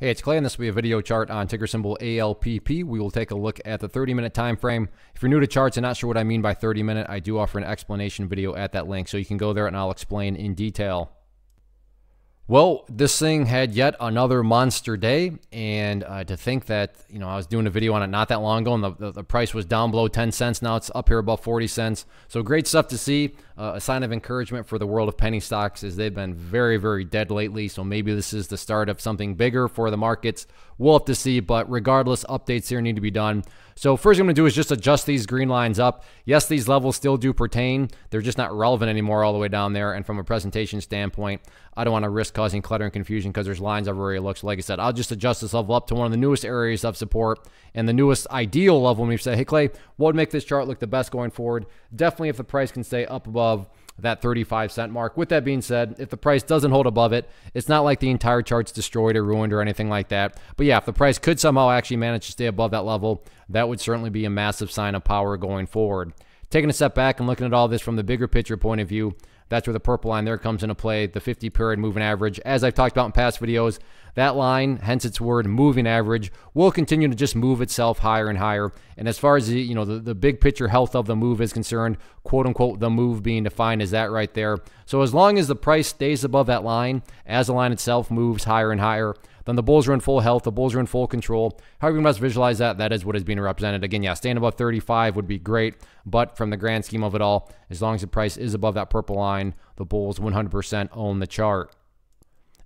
Hey, it's Clay, and this will be a video chart on ticker symbol ALPP. We will take a look at the 30-minute time frame. If you're new to charts and not sure what I mean by 30-minute, I do offer an explanation video at that link, so you can go there and I'll explain in detail. Well, this thing had yet another monster day, and uh, to think that, you know, I was doing a video on it not that long ago, and the, the, the, price was down below 10 cents. Now it's up here above 40 cents. So great stuff to see. Uh, a sign of encouragement for the world of penny stocks is they've been very, very dead lately. So maybe this is the start of something bigger for the markets. We'll have to see, but regardless, updates here need to be done. So first I'm going to do is just adjust these green lines up. Yes, these levels still do pertain. They're just not relevant anymore all the way down there. And from a presentation standpoint, I don't want to risk causing clutter and confusion because there's lines everywhere you looks. Like I said, I'll just adjust this level up to one of the newest areas of support and the newest ideal level when we say, hey, Clay, what would make this chart look the best going forward? Definitely if the price can stay up above that 35 cent mark. With that being said, if the price doesn't hold above it, it's not like the entire chart's destroyed or ruined or anything like that. But yeah, if the price could somehow actually manage to stay above that level, that would certainly be a massive sign of power going forward. Taking a step back and looking at all this from the bigger picture point of view, that's where the purple line there comes into play, the 50 period moving average. As I've talked about in past videos, that line, hence its word moving average, will continue to just move itself higher and higher. And as far as the, you know, the, the big picture health of the move is concerned, quote unquote, the move being defined is that right there. So as long as the price stays above that line, as the line itself moves higher and higher, then the Bulls are in full health. The Bulls are in full control. However, you must visualize that. That is what is being represented. Again, yeah, staying above 35 would be great. But from the grand scheme of it all, as long as the price is above that purple line, the Bulls 100% own the chart.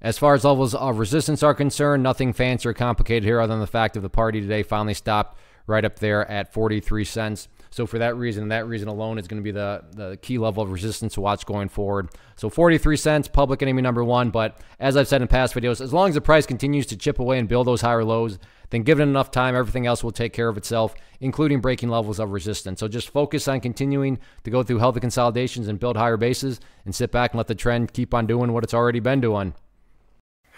As far as levels of resistance are concerned, nothing fancy or complicated here other than the fact that the party today finally stopped right up there at 43 cents. So for that reason, that reason alone is going to be the, the key level of resistance to watch going forward. So 43 cents, public enemy number one. But as I've said in past videos, as long as the price continues to chip away and build those higher lows, then given enough time, everything else will take care of itself, including breaking levels of resistance. So just focus on continuing to go through healthy consolidations and build higher bases and sit back and let the trend keep on doing what it's already been doing.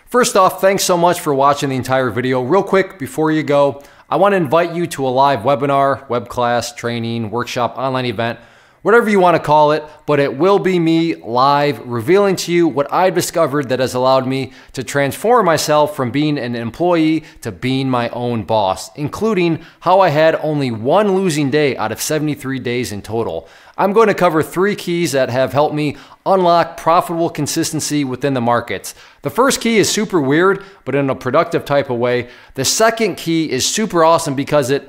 First off, thanks so much for watching the entire video. Real quick, before you go, I want to invite you to a live webinar, web class, training, workshop, online event, whatever you want to call it, but it will be me live revealing to you what I've discovered that has allowed me to transform myself from being an employee to being my own boss, including how I had only one losing day out of 73 days in total. I'm going to cover three keys that have helped me unlock profitable consistency within the markets. The first key is super weird, but in a productive type of way. The second key is super awesome because it